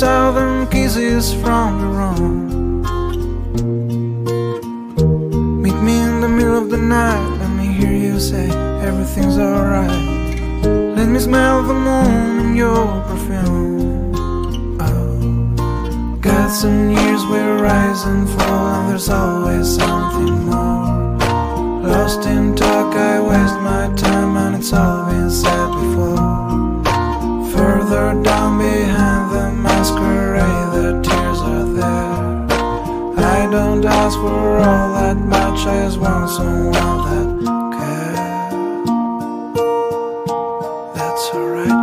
southern kisses from the room. Meet me in the middle of the night. Let me hear you say everything's alright. Let me smell the moon in your perfume. Oh, some years we rise and fall, and there's always something more. Lost in talk, I waste my time, and it's all been said before. Further down behind the masquerade, the tears are there. I don't ask for all that much, I just want someone that cares. That's alright.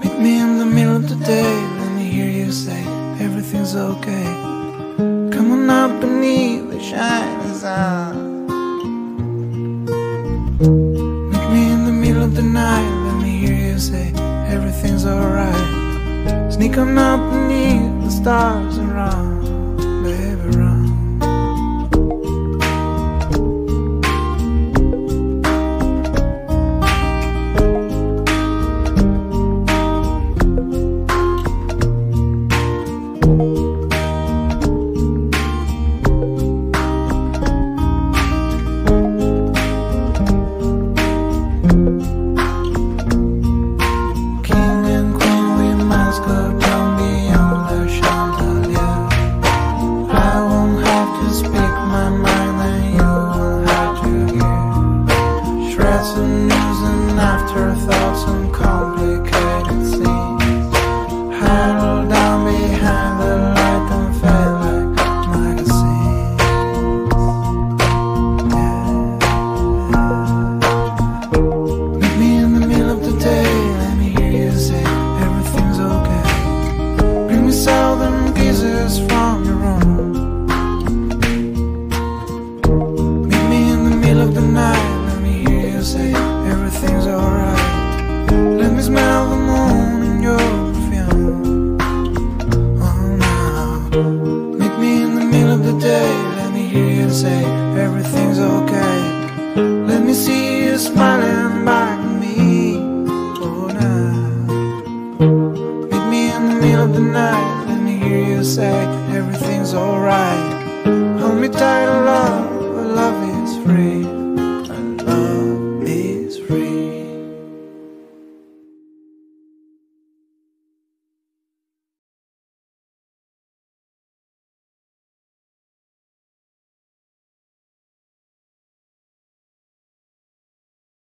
Meet me in the middle of the day, let me hear you say everything's okay. Come on up beneath the shining sun. Everything's alright. Sneak on up beneath the stars and shreds of news and afterthoughts and complicated scenes. Huddle Let me smell the moon in your perfume. Oh, now. Meet me in the middle of the day. Let me hear you say everything's okay. Let me see you smiling back at me. Oh, now. Meet me in the middle of the night. Let me hear you say everything's alright. Hold me tight, oh, love.